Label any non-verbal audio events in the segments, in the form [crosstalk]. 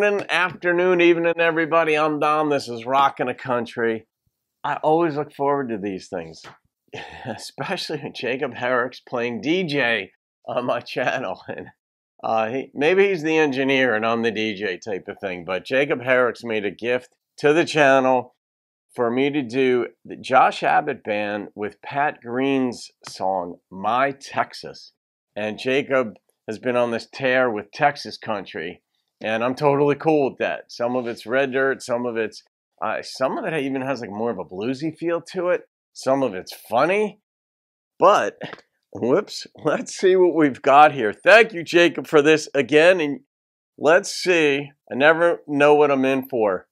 morning, afternoon, evening, everybody. I'm Don. This is RockN2Country. I always look forward to these things, [laughs] especially when Jacob Herricks playing DJ on my channel. And uh, he, maybe he's the engineer and I'm the DJ type of thing. But Jacob Herricks made a gift to the channel for me to do the Josh Abbott band with Pat Green's song My Texas. And Jacob has been on this tear with Texas country and I'm totally cool with that. Some of it's red dirt, some of it's uh, some of it even has like more of a bluesy feel to it. Some of it's funny, but whoops, let's see what we've got here. Thank you, Jacob, for this again, and let's see. I never know what I'm in for,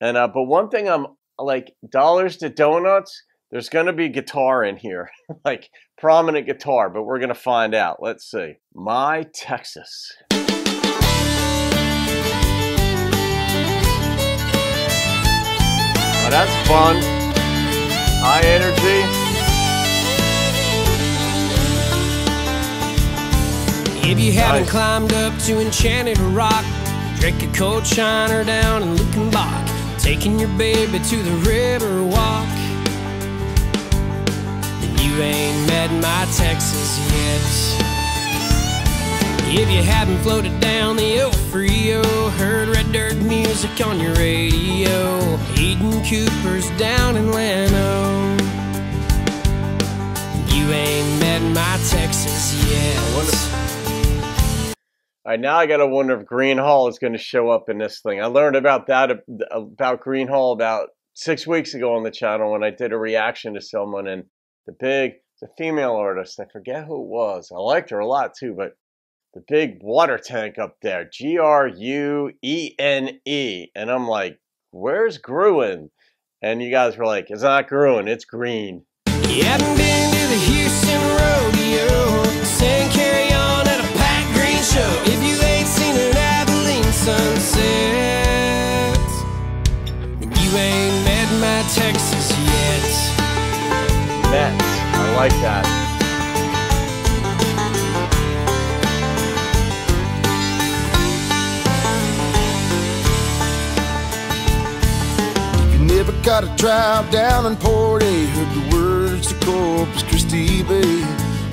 and uh, but one thing I'm like dollars to donuts. There's going to be guitar in here, [laughs] like prominent guitar, but we're going to find out. Let's see. My Texas. That's fun. High energy. If you haven't climbed up to Enchanted Rock, drink a cold shiner down in Luckenbach, taking your baby to the river walk. Then you ain't met my Texas yet. If you haven't floated down the El Frio, heard red dirt music on your radio, Eden Cooper's down in Llano You ain't met my Texas yet. All right, now I gotta wonder if Gruene Hall is to show up in this thing. I learned about that about Gruene Hall about six weeks ago on the channel when I did a reaction to someone, and the big, the female artist, I forget who it was. I liked her a lot too, but the big water tank up there, G R U E N E. And I'm like, where's Gruen? And you guys were like, it's not Gruen, it's green. You haven't been to the Houston Rodeo, sang carry on at a Pat Green show. If you ain't seen an Abilene sunset, then you ain't met my Texas yet. Met, I like that. Got a drive down in Port A, heard the words to Corpus Christi Bay.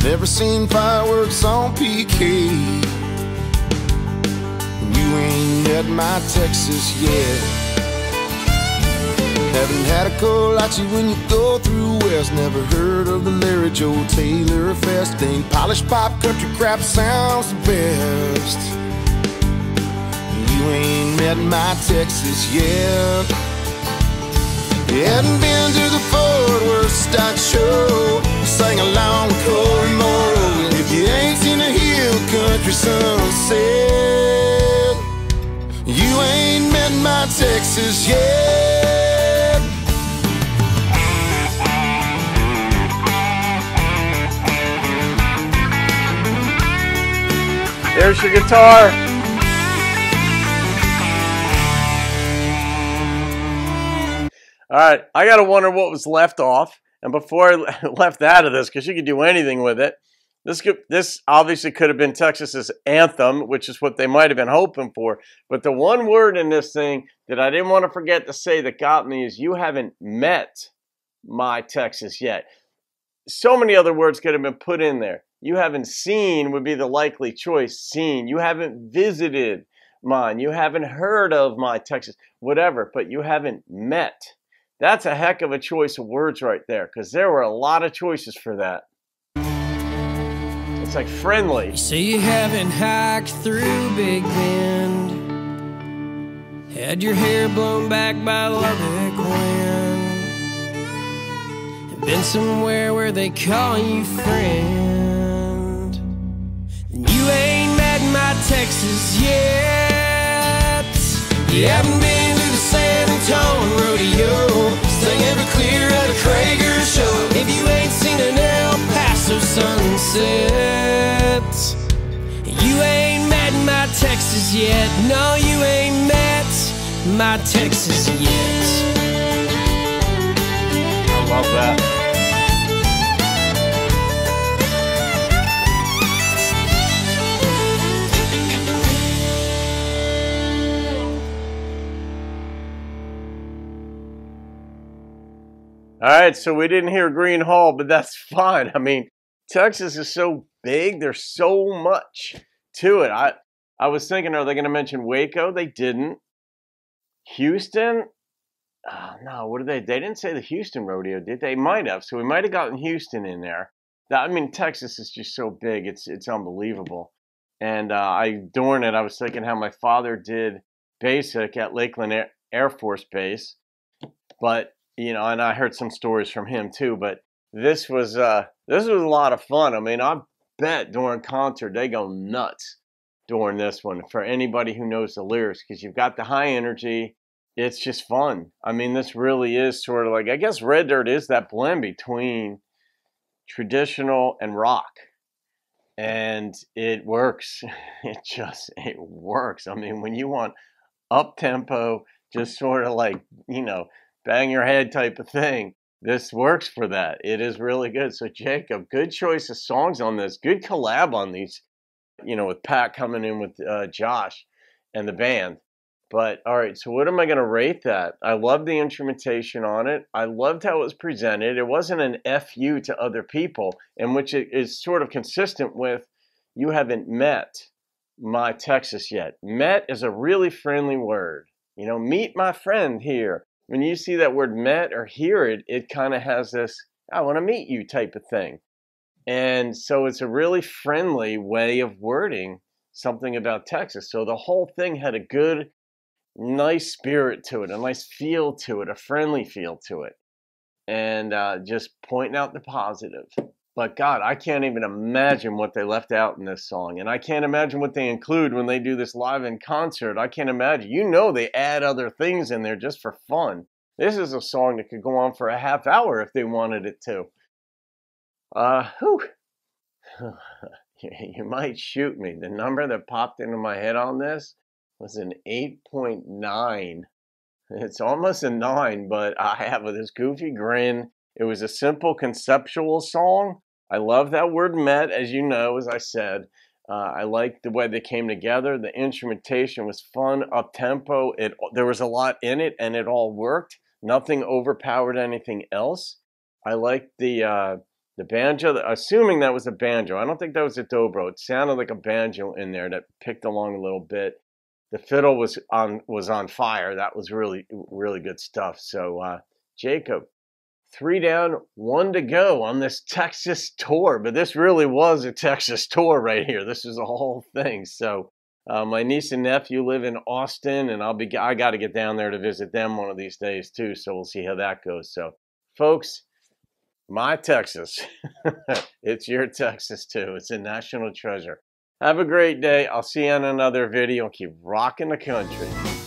Never seen fireworks on PK. You ain't met my Texas yet. Haven't had a kolache when you go through West. Never heard of the Larry Joe Taylor Fest. Ain't polished pop country crap sounds the best. You ain't met my Texas yet. You hadn't been to the Fort Worth Stock Show, sang along with Cory Morrow. If you ain't seen a hill country sunset, you ain't met my Texas yet. There's your guitar. All right, I got to wonder what was left off. And before I [laughs] left out of this, because you could do anything with it, this could, this obviously could have been Texas's anthem, which is what they might have been hoping for. But the one word in this thing that I didn't want to forget to say that got me is you haven't met my Texas yet. So many other words could have been put in there. You haven't seen would be the likely choice. Seen. You haven't visited mine. You haven't heard of my Texas. Whatever. But you haven't met. That's a heck of a choice of words right there because there were a lot of choices for that. It's like friendly. You haven't hiked through Big Bend, had your hair blown back by Lubbock wind, been somewhere where they call you friend. You ain't met my Texas yet. You haven't been to the San Antonio rodeo. sunsets. You ain't met my Texas yet. No, you ain't met my Texas yet. I love that. All right, so we didn't hear Gruene Hall, but that's [laughs] fine. I mean, Texas is so big. There's so much to it. I I was thinking, are they going to mention Waco? They didn't. Houston? Oh, no, what did they? They didn't say the Houston rodeo, did they? Might have. So we might have gotten Houston in there. I mean, Texas is just so big. It's it's unbelievable. And uh, I during it, I was thinking how my father did basic at Lackland Air, Air Force Base, but you know, and I heard some stories from him too. But this was uh, this was a lot of fun. I mean, I bet during concert they go nuts during this one for anybody who knows the lyrics because you've got the high energy. It's just fun. I mean, this really is sort of like I guess Red Dirt is that blend between traditional and rock and it works. [laughs] It just it works. I mean, when you want up tempo, just sort of like you know, bang your head type of thing, this works for that. It is really good. So Jacob, good choice of songs on this. Good collab on these. You know, with Pat coming in with uh, Josh and the band. But all right, so what am I going to rate that? I love the instrumentation on it. I loved how it was presented. It wasn't an FU to other people, in which it is sort of consistent with you haven't met my Texas yet. Met is a really friendly word. You know, meet my friend here. When you see that word met or hear it, it kind of has this, I want to meet you type of thing. And so it's a really friendly way of wording something about Texas. So the whole thing had a good nice spirit to it, a nice feel to it, a friendly feel to it, and uh, just pointing out the positive. But God, I can't even imagine what they left out in this song. And I can't imagine what they include when they do this live in concert. I can't imagine. You know, they add other things in there just for fun. This is a song that could go on for a half hour if they wanted it to. Uh, whew. [sighs] you might shoot me. The number that popped into my head on this was an 8.9. It's almost a 9, but I have this goofy grin. It was a simple conceptual song. I love that word met, as you know, as I said. Uh, I liked the way they came together. The instrumentation was fun, up tempo. It there was a lot in it, and it all worked. Nothing overpowered anything else. I liked the uh, the banjo. Assuming that was a banjo, I don't think that was a dobro. It sounded like a banjo in there that picked along a little bit the fiddle was on was on fire. That was really really good stuff. So uh, Jacob, three down, one to go on this Texas tour. But this really was a Texas tour right here. This is a whole thing. So uh, my niece and nephew live in Austin, and I'll be I got to get down there to visit them one of these days too. So we'll see how that goes. So folks. My Texas. [laughs] it's your Texas too. It's a national treasure. Have a great day. I'll see you in another video. Keep rocking the country.